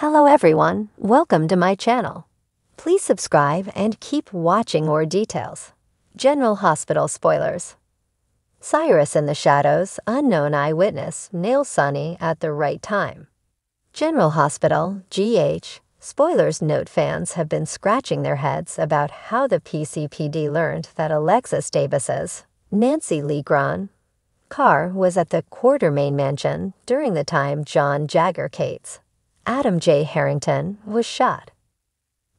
Hello everyone, welcome to my channel. Please subscribe and keep watching more details. General Hospital spoilers. Cyrus in the shadows, unknown eyewitness, nails Sonny at the right time. General Hospital, GH, spoilers note fans have been scratching their heads about how the PCPD learned that Alexis Davis's, Nancy Lee Grahn, car was at the Quartermaine mansion during the time John Jagger Cates, Adam J. Harrington, was shot.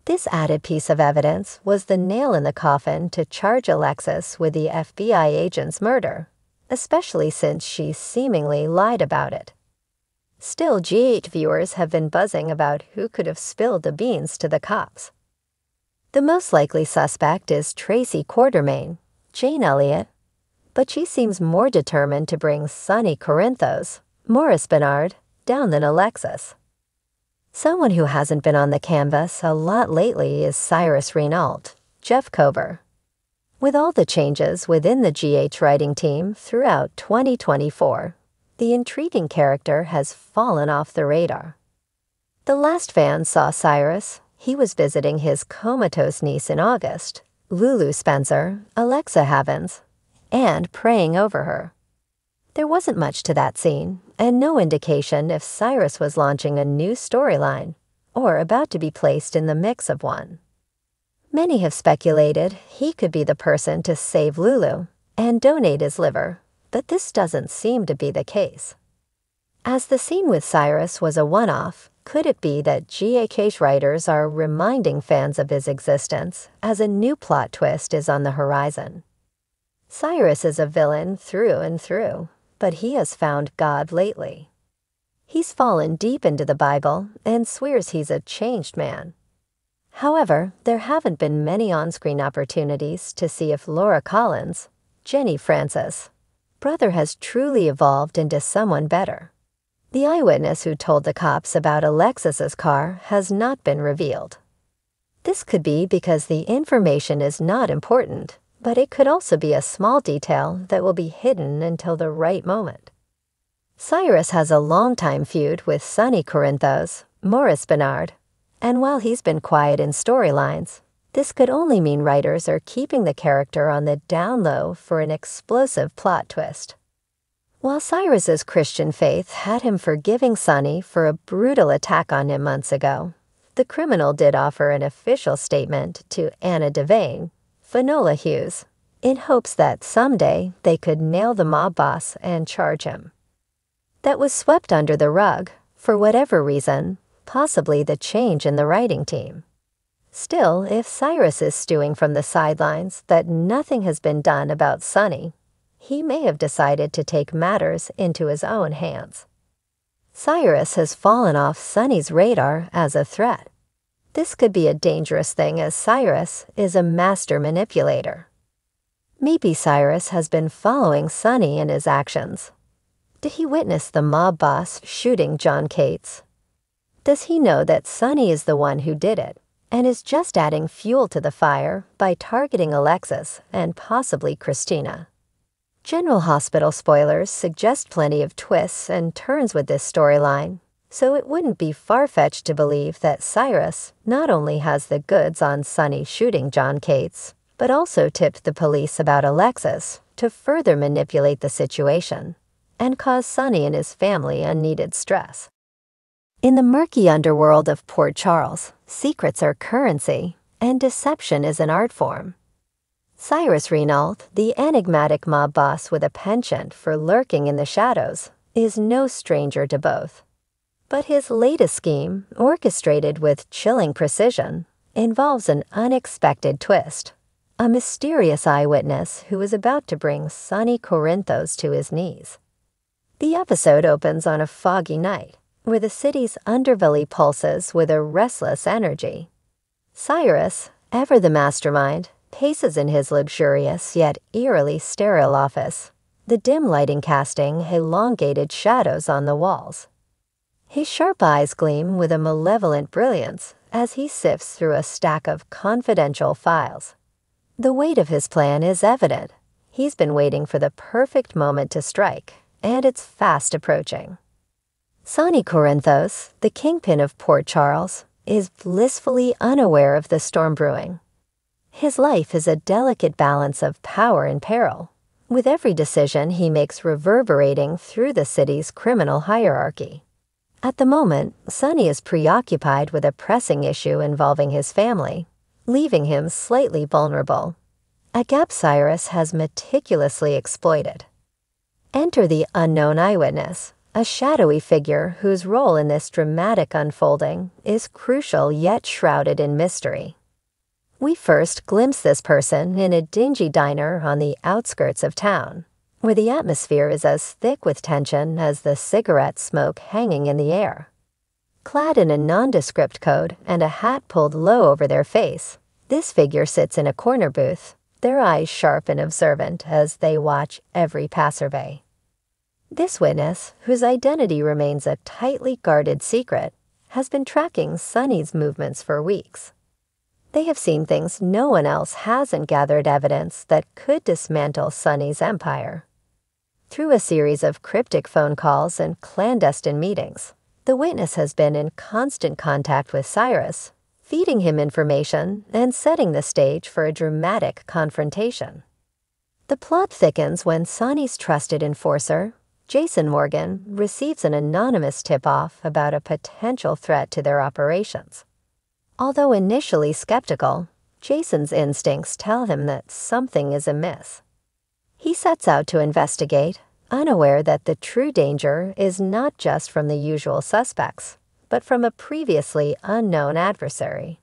This added piece of evidence was the nail in the coffin to charge Alexis with the FBI agent's murder, especially since she seemingly lied about it. Still, GH viewers have been buzzing about who could have spilled the beans to the cops. The most likely suspect is Tracy Quartermaine, Jane Elliott, but she seems more determined to bring Sonny Corinthos, Maurice Benard, down than Alexis. Someone who hasn't been on the canvas a lot lately is Cyrus Renault, Jeff Kober. With all the changes within the GH writing team throughout 2024, the intriguing character has fallen off the radar. The last fan saw Cyrus, he was visiting his comatose niece in August, Lulu Spencer, Alexa Havins, and praying over her. There wasn't much to that scene, and no indication if Cyrus was launching a new storyline or about to be placed in the mix of one. Many have speculated he could be the person to save Lulu and donate his liver, but this doesn't seem to be the case. As the scene with Cyrus was a one off, could it be that GHH writers are reminding fans of his existence as a new plot twist is on the horizon? Cyrus is a villain through and through, but he has found God lately. He's fallen deep into the Bible and swears he's a changed man. However, there haven't been many on screen opportunities to see if Laura Collins, Genie Francis, brother has truly evolved into someone better. The eyewitness who told the cops about Alexis's car has not been revealed. This could be because the information is not important but it could also be a small detail that will be hidden until the right moment. Cyrus has a long-time feud with Sonny Corinthos, Maurice Benard, and while he's been quiet in storylines, this could only mean writers are keeping the character on the down low for an explosive plot twist. While Cyrus's Christian faith had him forgiving Sonny for a brutal attack on him months ago, the criminal did offer an official statement to Anna Devane, Finola Hughes, in hopes that someday they could nail the mob boss and charge him. That was swept under the rug, for whatever reason, possibly the change in the writing team. Still, if Cyrus is stewing from the sidelines that nothing has been done about Sonny, he may have decided to take matters into his own hands. Cyrus has fallen off Sonny's radar as a threat. This could be a dangerous thing as Cyrus is a master manipulator. Maybe Cyrus has been following Sonny in his actions. Did he witness the mob boss shooting John Cates? Does he know that Sonny is the one who did it and is just adding fuel to the fire by targeting Alexis and possibly Kristina? General Hospital spoilers suggest plenty of twists and turns with this storyline, so it wouldn't be far-fetched to believe that Cyrus not only has the goods on Sonny shooting John Cates, but also tipped the police about Alexis to further manipulate the situation and cause Sonny and his family unneeded stress. In the murky underworld of Port Charles, secrets are currency, and deception is an art form. Cyrus Renault, the enigmatic mob boss with a penchant for lurking in the shadows, is no stranger to both. But his latest scheme, orchestrated with chilling precision, involves an unexpected twist. A mysterious eyewitness who is about to bring Sonny Corinthos to his knees. The episode opens on a foggy night, where the city's underbelly pulses with a restless energy. Cyrus, ever the mastermind, paces in his luxurious yet eerily sterile office, the dim lighting casting elongated shadows on the walls. His sharp eyes gleam with a malevolent brilliance as he sifts through a stack of confidential files. The weight of his plan is evident. He's been waiting for the perfect moment to strike, and it's fast approaching. Sonny Corinthos, the kingpin of Port Charles, is blissfully unaware of the storm brewing. His life is a delicate balance of power and peril, with every decision he makes reverberating through the city's criminal hierarchy. At the moment, Sonny is preoccupied with a pressing issue involving his family, leaving him slightly vulnerable. A gap Cyrus has meticulously exploited. Enter the unknown eyewitness, a shadowy figure whose role in this dramatic unfolding is crucial yet shrouded in mystery. We first glimpse this person in a dingy diner on the outskirts of town where the atmosphere is as thick with tension as the cigarette smoke hanging in the air. Clad in a nondescript coat and a hat pulled low over their face, this figure sits in a corner booth, their eyes sharp and observant as they watch every passerby. This witness, whose identity remains a tightly guarded secret, has been tracking Sonny's movements for weeks. They have seen things no one else hasn't gathered evidence that could dismantle Sonny's empire. Through a series of cryptic phone calls and clandestine meetings, the witness has been in constant contact with Cyrus, feeding him information and setting the stage for a dramatic confrontation. The plot thickens when Sonny's trusted enforcer, Jason Morgan, receives an anonymous tip off about a potential threat to their operations. Although initially skeptical, Jason's instincts tell him that something is amiss. He sets out to investigate, unaware that the true danger is not just from the usual suspects, but from a previously unknown adversary.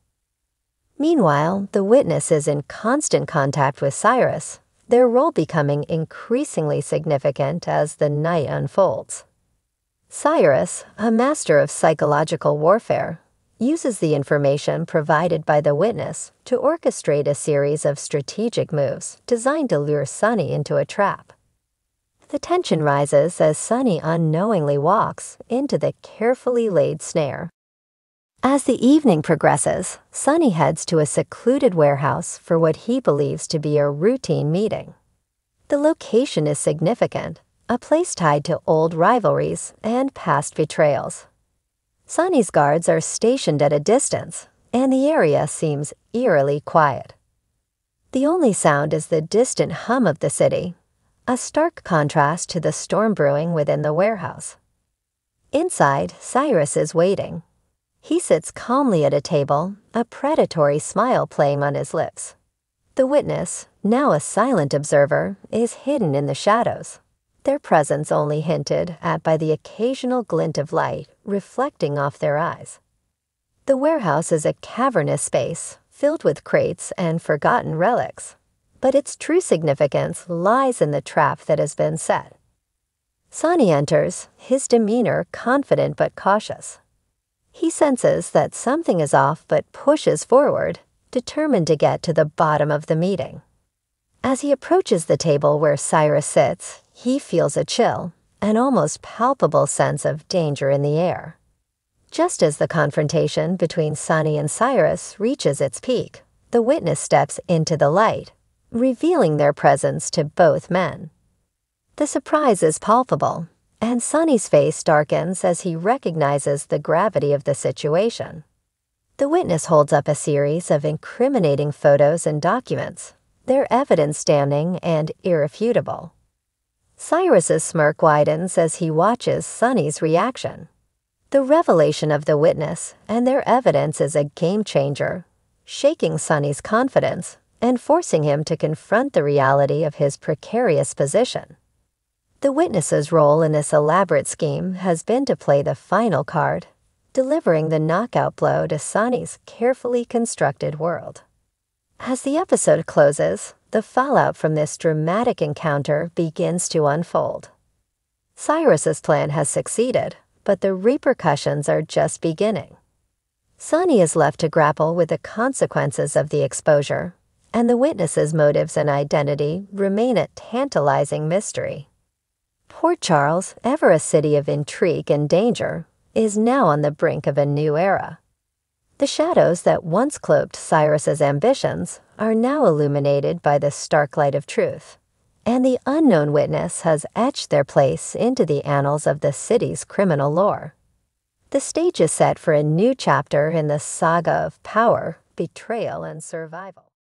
Meanwhile, the witness is in constant contact with Cyrus, their role becoming increasingly significant as the night unfolds. Cyrus, a master of psychological warfare, uses the information provided by the witness to orchestrate a series of strategic moves designed to lure Sonny into a trap. The tension rises as Sonny unknowingly walks into the carefully laid snare. As the evening progresses, Sonny heads to a secluded warehouse for what he believes to be a routine meeting. The location is significant, a place tied to old rivalries and past betrayals. Sonny's guards are stationed at a distance, and the area seems eerily quiet. The only sound is the distant hum of the city, a stark contrast to the storm brewing within the warehouse. Inside, Cyrus is waiting. He sits calmly at a table, a predatory smile playing on his lips. The witness, now a silent observer, is hidden in the shadows their presence only hinted at by the occasional glint of light reflecting off their eyes. The warehouse is a cavernous space filled with crates and forgotten relics, but its true significance lies in the trap that has been set. Sonny enters, his demeanor confident but cautious. He senses that something is off but pushes forward, determined to get to the bottom of the meeting. As he approaches the table where Cyrus sits, he feels a chill, an almost palpable sense of danger in the air. Just as the confrontation between Sonny and Cyrus reaches its peak, the witness steps into the light, revealing their presence to both men. The surprise is palpable, and Sonny's face darkens as he recognizes the gravity of the situation. The witness holds up a series of incriminating photos and documents, their evidence standing and irrefutable. Cyrus's smirk widens as he watches Sonny's reaction. The revelation of the witness and their evidence is a game changer, shaking Sonny's confidence and forcing him to confront the reality of his precarious position. The witness's role in this elaborate scheme has been to play the final card, delivering the knockout blow to Sonny's carefully constructed world. As the episode closes, the fallout from this dramatic encounter begins to unfold. Cyrus's plan has succeeded, but the repercussions are just beginning. Sonny is left to grapple with the consequences of the exposure, and the witness's motives and identity remain a tantalizing mystery. Port Charles, ever a city of intrigue and danger, is now on the brink of a new era. The shadows that once cloaked Cyrus's ambitions are now illuminated by the stark light of truth, and the unknown witness has etched their place into the annals of the city's criminal lore. The stage is set for a new chapter in the saga of power, betrayal, and survival.